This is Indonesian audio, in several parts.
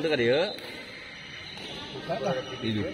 tuh kan dia. Hidup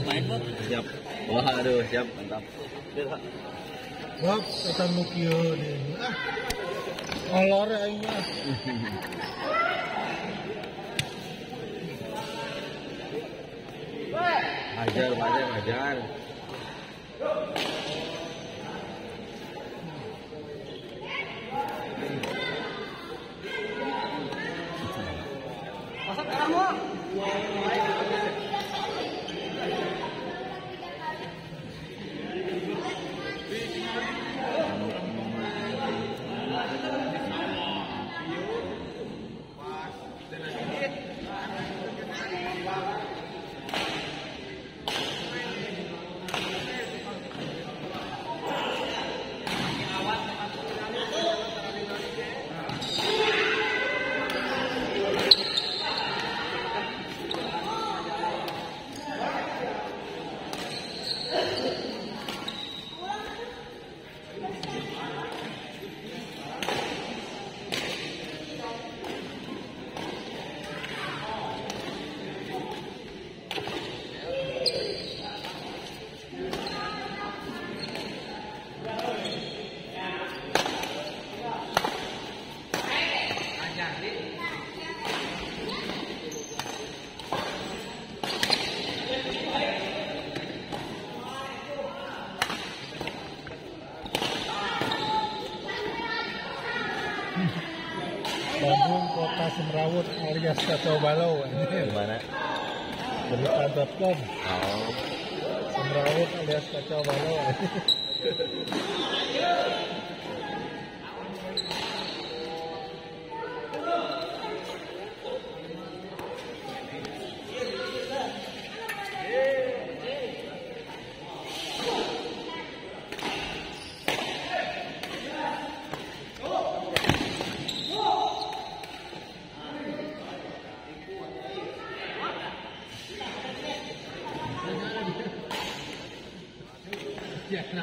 main bos. Siap. Wah, aduh, siap, mantap. Bab, kata Nukio nih. Ah, olor ya ini. ah. Hajar, hajar, hajar. Semrawut alias Kacau Balau. Gimana? Berita.com Oh, Semrawut alias Kacau Balau. Yeah, no.